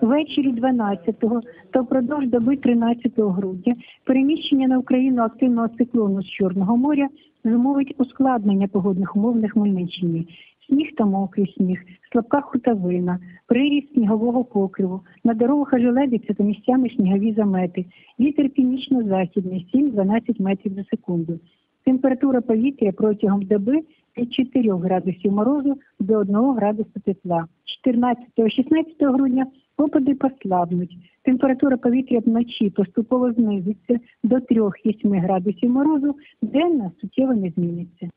Ввечері 12 та впродовж доби 13 грудня переміщення на Україну активного циклону з Чорного моря зумовить ускладнення погодних умов на Хмельниччині. Сніг та мокрий сніг, слабка хутовина, приріст снігового покриву, на дорогах ожеледиться та місцями снігові замети, вітер північно-західний 7-12 метрів за секунду. Температура повітря протягом доби від 4 градусів морозу до 1 градуса тепла. 14-16 грудня опади послабнуть. Температура повітря вночі поступово знизиться до 3-8 градусів морозу, денна суттєво не зміниться.